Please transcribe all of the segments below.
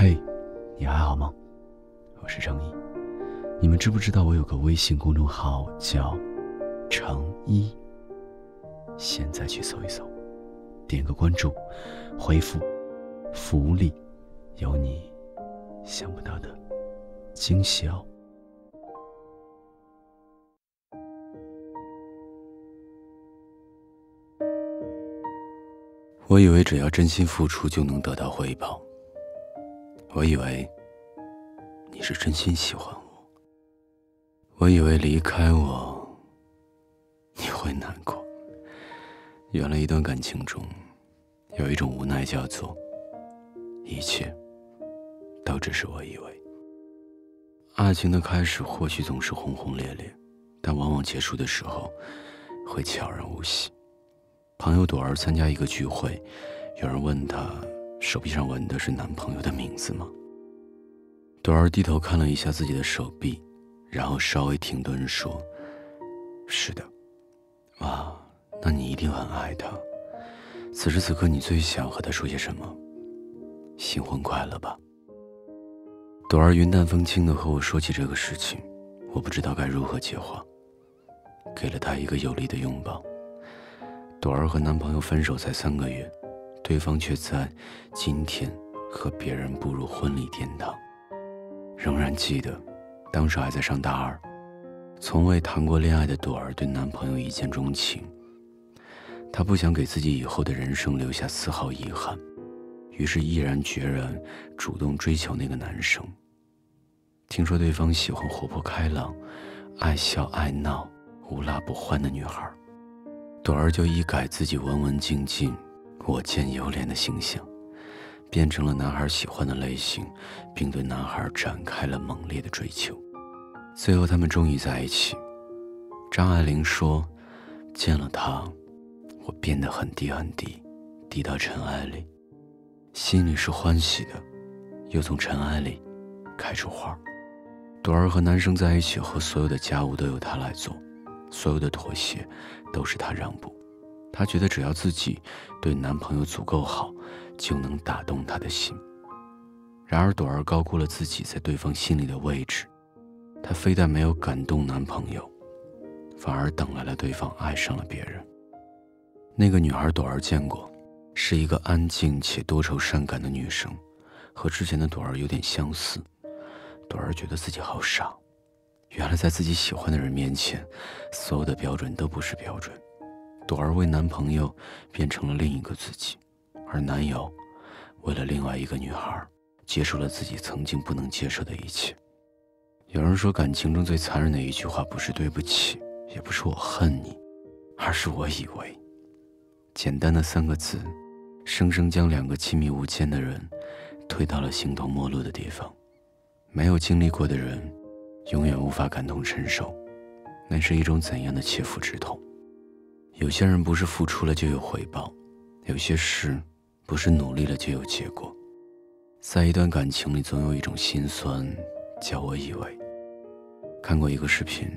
嘿，你还好吗？我是程一。你们知不知道我有个微信公众号叫“程一”？现在去搜一搜，点个关注，回复“福利”，有你想不到的惊喜哦。我以为只要真心付出就能得到回报。我以为你是真心喜欢我。我以为离开我你会难过。原来一段感情中有一种无奈，叫做一切都只是我以为。爱情的开始或许总是轰轰烈烈，但往往结束的时候会悄然无息。朋友朵儿参加一个聚会，有人问她手臂上纹的是男朋友的名字吗？朵儿低头看了一下自己的手臂，然后稍微停顿说：“是的。”哇，那你一定很爱他。此时此刻，你最想和他说些什么？新婚快乐吧。朵儿云淡风轻的和我说起这个事情，我不知道该如何接话，给了他一个有力的拥抱。朵儿和男朋友分手才三个月，对方却在今天和别人步入婚礼殿堂。仍然记得，当时还在上大二，从未谈过恋爱的朵儿对男朋友一见钟情。她不想给自己以后的人生留下丝毫遗憾，于是毅然决然主动追求那个男生。听说对方喜欢活泼开朗、爱笑爱闹、无辣不欢的女孩。朵儿就一改自己文文静静、我见犹怜的形象，变成了男孩喜欢的类型，并对男孩展开了猛烈的追求。最后，他们终于在一起。张爱玲说：“见了他，我变得很低很低，低到尘埃里，心里是欢喜的，又从尘埃里开出花。”朵儿和男生在一起后，所有的家务都由他来做。所有的妥协都是她让步，她觉得只要自己对男朋友足够好，就能打动他的心。然而朵儿高估了自己在对方心里的位置，她非但没有感动男朋友，反而等来了对方爱上了别人。那个女孩朵儿见过，是一个安静且多愁善感的女生，和之前的朵儿有点相似。朵儿觉得自己好傻。原来在自己喜欢的人面前，所有的标准都不是标准。朵儿为男朋友变成了另一个自己，而男友为了另外一个女孩，接受了自己曾经不能接受的一切。有人说，感情中最残忍的一句话，不是对不起，也不是我恨你，而是我以为。简单的三个字，生生将两个亲密无间的人推到了形同陌路的地方。没有经历过的人。永远无法感同身受，那是一种怎样的切肤之痛？有些人不是付出了就有回报，有些事不是努力了就有结果。在一段感情里，总有一种心酸，叫我以为。看过一个视频，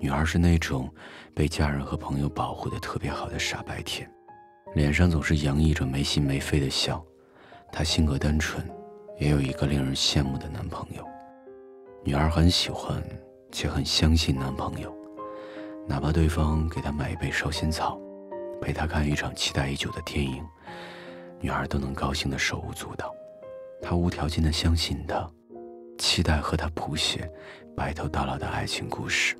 女孩是那种被家人和朋友保护的特别好的傻白甜，脸上总是洋溢着没心没肺的笑。她性格单纯，也有一个令人羡慕的男朋友。女孩很喜欢，且很相信男朋友，哪怕对方给她买一杯烧仙草，陪她看一场期待已久的电影，女孩都能高兴的手舞足蹈。她无条件的相信他，期待和他谱写白头到老的爱情故事。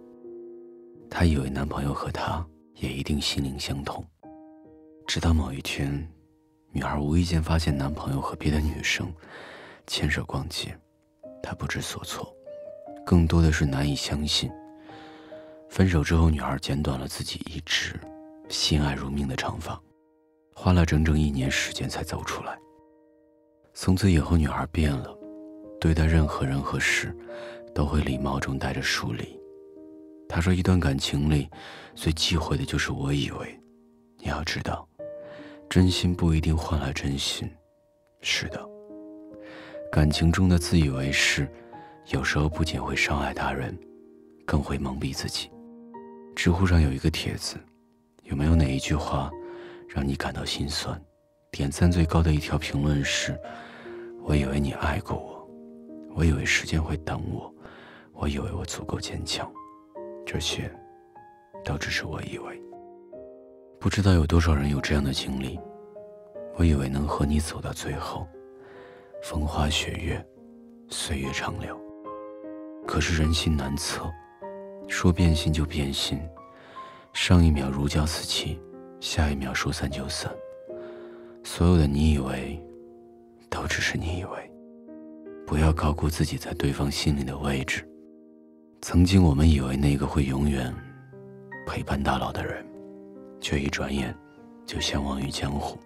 她以为男朋友和她也一定心灵相通，直到某一天，女孩无意间发现男朋友和别的女生牵手逛街，她不知所措。更多的是难以相信。分手之后，女孩剪短了自己一直心爱如命的长发，花了整整一年时间才走出来。从此以后，女孩变了，对待任何人和事，都会礼貌中带着疏离。她说：“一段感情里，最忌讳的就是我以为。你要知道，真心不一定换来真心。是的，感情中的自以为是。”有时候不仅会伤害他人，更会蒙蔽自己。知乎上有一个帖子，有没有哪一句话让你感到心酸？点赞最高的一条评论是：“我以为你爱过我，我以为时间会等我，我以为我足够坚强，这些，都只是我以为。不知道有多少人有这样的经历。我以为能和你走到最后，风花雪月，岁月长流。可是人心难测，说变心就变心，上一秒如胶似漆，下一秒说散就散。所有的你以为，都只是你以为。不要高估自己在对方心里的位置。曾经我们以为那个会永远陪伴到老的人，却一转眼就相忘于江湖。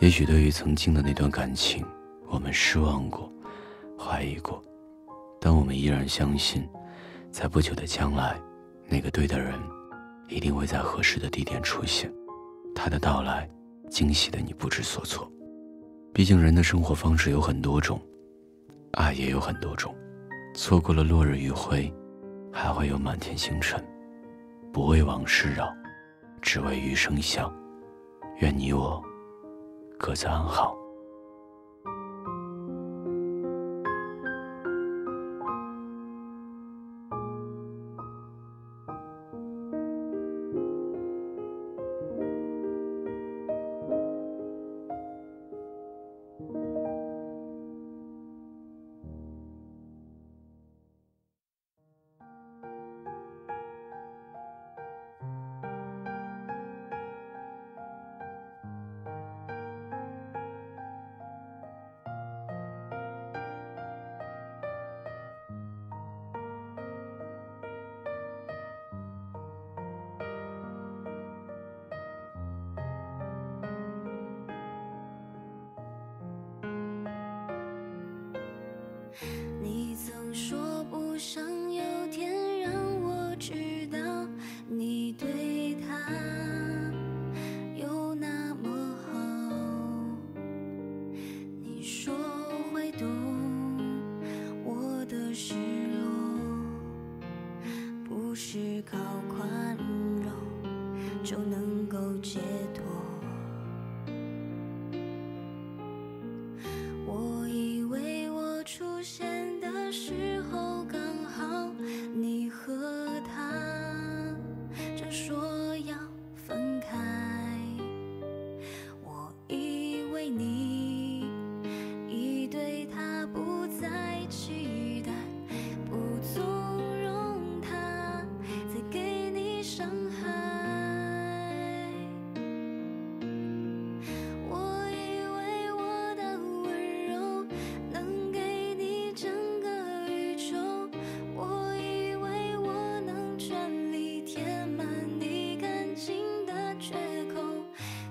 也许对于曾经的那段感情，我们失望过，怀疑过，但我们依然相信，在不久的将来，那个对的人，一定会在合适的地点出现，他的到来，惊喜的你不知所措。毕竟人的生活方式有很多种，爱也有很多种，错过了落日余晖，还会有满天星辰。不为往事扰，只为余生笑。愿你我。各自安好。你曾说不想有天让我知道你对他有那么好，你说会懂我的失落，不是靠宽容就能够解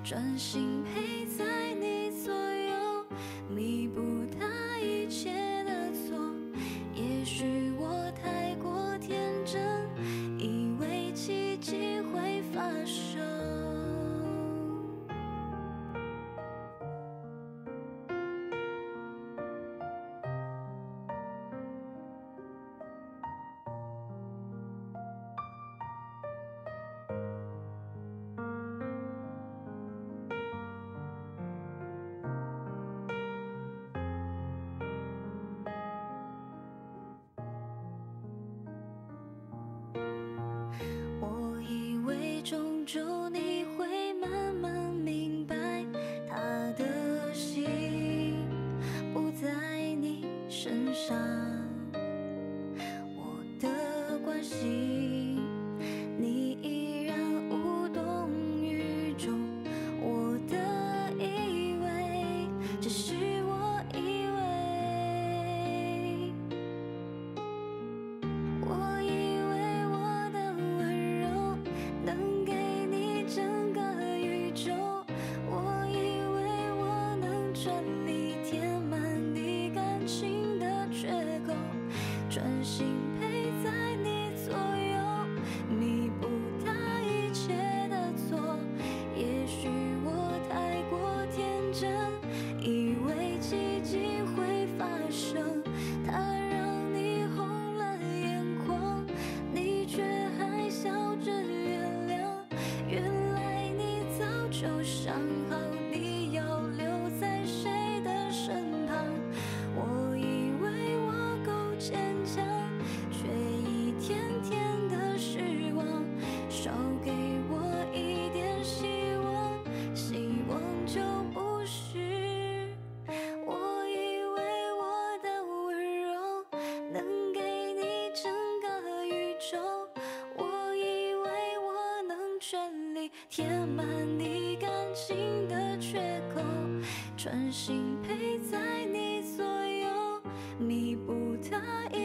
专心陪在心陪在你左右弥补他一切的错。也许我太过天真以为奇迹会发生。他让你红了眼眶你却还笑着原谅。原来你早就想好填满你感情的缺口，专心陪在你左右，你不答应。